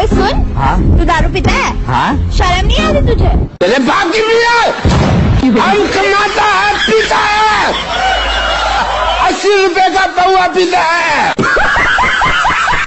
ओए सुन। हाँ। तू दारू पीता है? हाँ। शर्म नहीं आती तुझे? तेरे बाप की भी है हम कमाता है पीता है। अस्सी रुपए का पौआ पीता है।